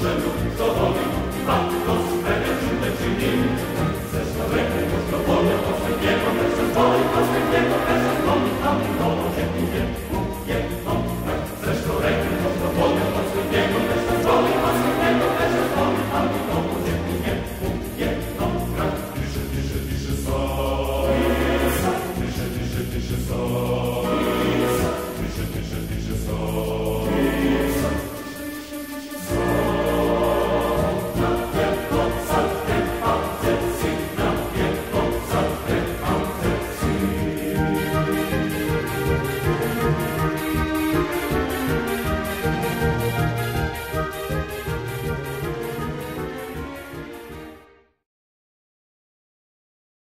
Saluto, saluto, saluto,